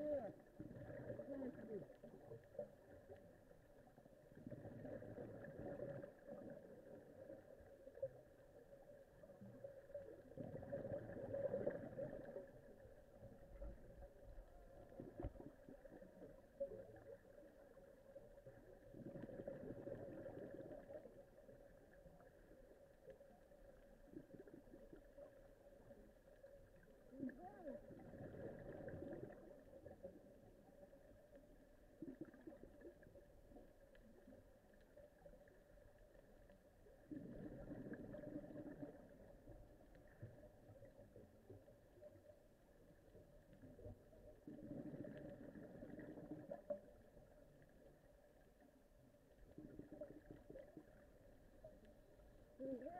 Yeah. Yeah.